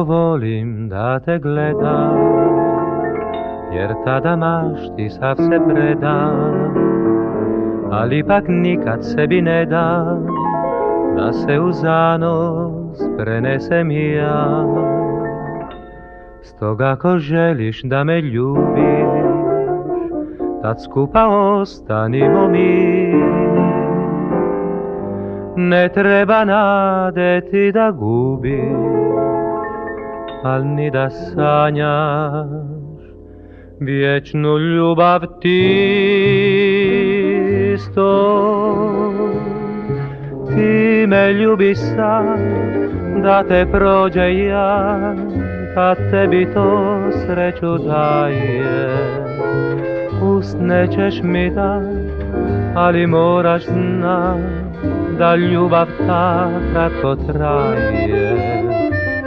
Volim da te gledam Jer tada mašti sav se predam. Ali ipak nikad sebi ne dam Da se u zanos prenesem ja. Stoga ako želiš da me ljubiš Tad skupa ostanimo mi. Ne treba nade ti da gubiš al ni da sanjaš vječnu ljubav ti. Ti me ljubi sad, da te prođe ja, kad tebi to sreću daje. Usne ćeš mi da, ali moraš znat, da ljubav ta kratko traje.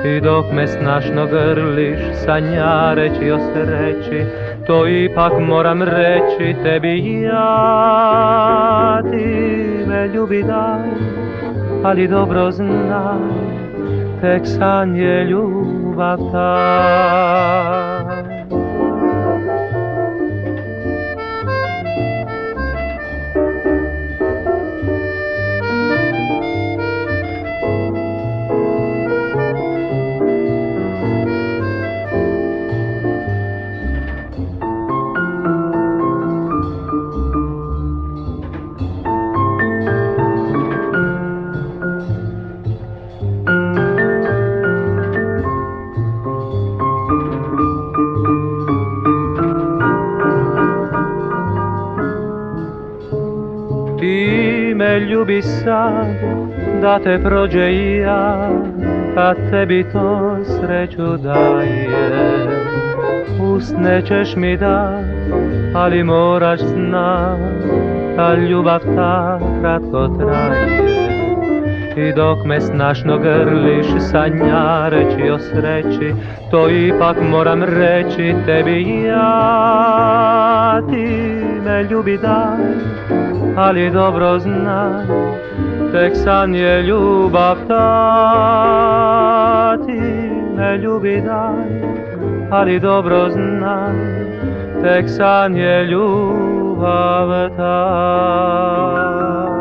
I dok me snašno grliš, sanjareći o sreći, to ipak moram reći tebi ja. Ti me ljubi daj, ali dobro znaj, tek san je ljubav ta. Me ljubi sad, da te prođe ja, kad tebi to sreću daje. Usne ćeš mi da, ali moraš znat, ta ljubav ta kratko traje. I dok me snašno grliš sanjareći o sreći, to ipak moram reći tebi ja, ti me ljubi daj, ali dobro znaj, tek san je ljubav ta. Ti me ljubi daj, ali dobro znaj, tek san je ljubav ta.